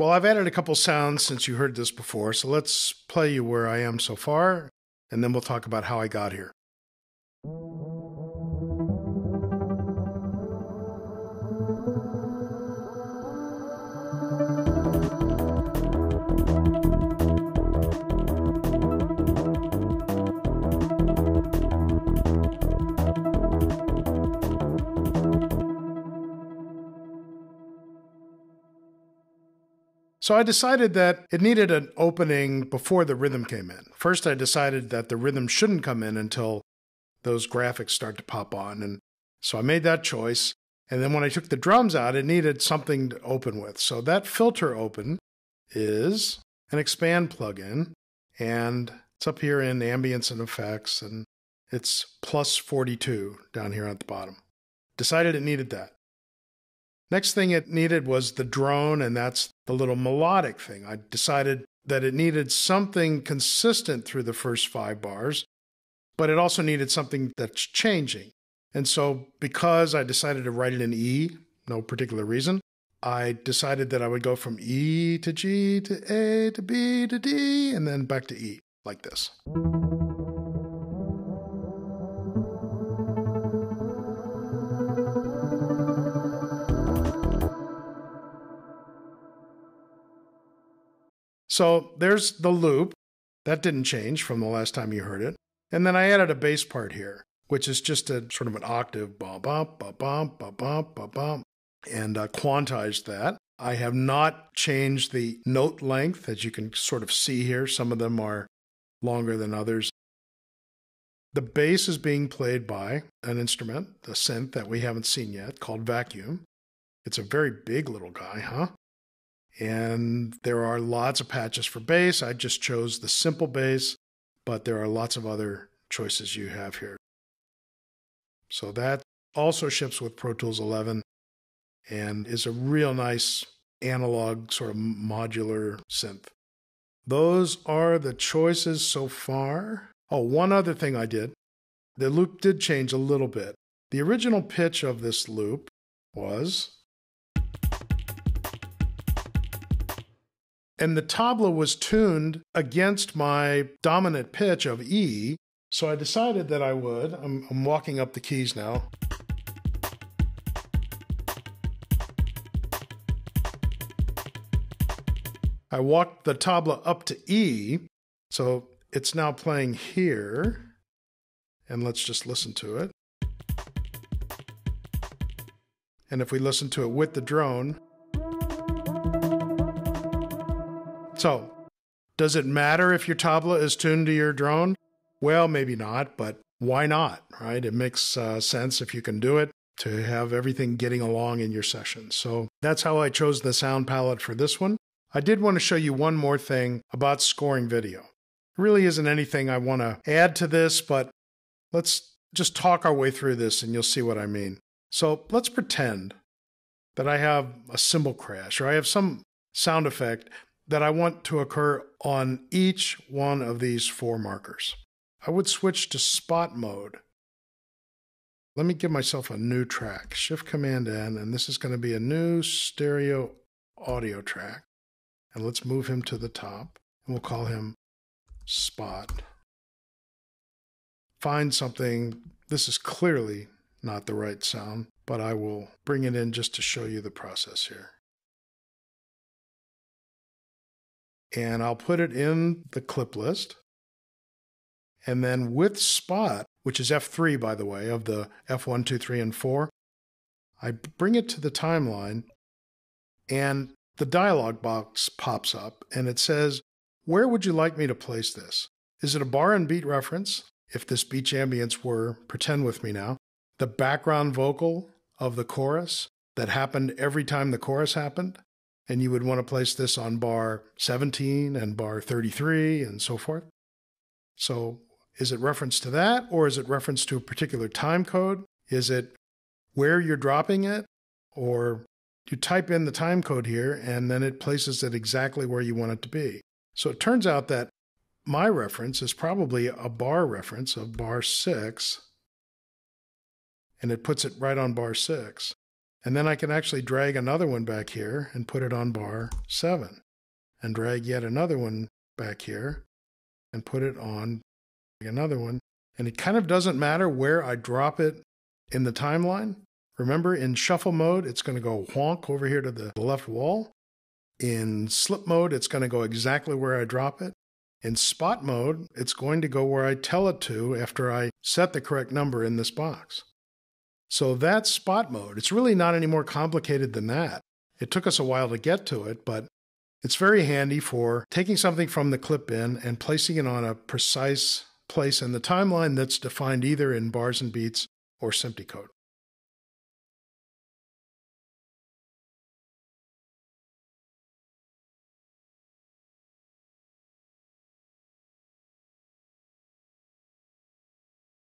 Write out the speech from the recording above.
Well, I've added a couple sounds since you heard this before, so let's play you where I am so far, and then we'll talk about how I got here. So I decided that it needed an opening before the rhythm came in. First, I decided that the rhythm shouldn't come in until those graphics start to pop on. And so I made that choice. And then when I took the drums out, it needed something to open with. So that filter open is an Xpand plugin. And it's up here in ambience and effects. And it's plus 42 down here at the bottom. Decided it needed that. Next thing it needed was the drone, and that's the little melodic thing. I decided that it needed something consistent through the first five bars, but it also needed something that's changing. And so, because I decided to write it in E, no particular reason, I decided that I would go from E to G to A to B to D and then back to E, like this. So there's the loop. That didn't change from the last time you heard it. And then I added a bass part here, which is just a sort of an octave, ba ba ba ba ba ba ba ba, and uh, quantized that. I have not changed the note length, as you can sort of see here. Some of them are longer than others. The bass is being played by an instrument, the synth that we haven't seen yet, called Vacuum. It's a very big little guy, huh? And there are lots of patches for bass. I just chose the simple bass, but there are lots of other choices you have here. So that also ships with Pro Tools 11 and is a real nice analog sort of modular synth. Those are the choices so far. Oh, one other thing I did. The loop did change a little bit. The original pitch of this loop was and the tabla was tuned against my dominant pitch of E. So I decided that I would. I'm, I'm walking up the keys now. I walked the tabla up to E, so it's now playing here. And let's just listen to it. And if we listen to it with the drone, So, does it matter if your tabla is tuned to your drone? Well, maybe not, but why not, right? It makes uh, sense if you can do it to have everything getting along in your session. So that's how I chose the sound palette for this one. I did want to show you one more thing about scoring video. Really isn't anything I want to add to this, but let's just talk our way through this and you'll see what I mean. So let's pretend that I have a cymbal crash or I have some sound effect that I want to occur on each one of these four markers. I would switch to spot mode. Let me give myself a new track. Shift Command N, and this is going to be a new stereo audio track. And let's move him to the top, and we'll call him Spot. Find something. This is clearly not the right sound, but I will bring it in just to show you the process here. And I'll put it in the clip list. And then with spot, which is F3, by the way, of the F1, 2, 3, and 4, I bring it to the timeline and the dialog box pops up and it says, Where would you like me to place this? Is it a bar and beat reference? If this beach ambience were, pretend with me now, the background vocal of the chorus that happened every time the chorus happened? And you would want to place this on bar 17 and bar 33 and so forth. So is it reference to that or is it reference to a particular time code? Is it where you're dropping it or you type in the time code here and then it places it exactly where you want it to be. So it turns out that my reference is probably a bar reference of bar 6 and it puts it right on bar 6. And then I can actually drag another one back here and put it on bar 7. And drag yet another one back here and put it on another one. And it kind of doesn't matter where I drop it in the timeline. Remember, in shuffle mode, it's going to go wonk over here to the left wall. In slip mode, it's going to go exactly where I drop it. In spot mode, it's going to go where I tell it to after I set the correct number in this box. So that's spot mode. It's really not any more complicated than that. It took us a while to get to it, but it's very handy for taking something from the clip bin and placing it on a precise place in the timeline that's defined either in bars and beats or SMPTE code.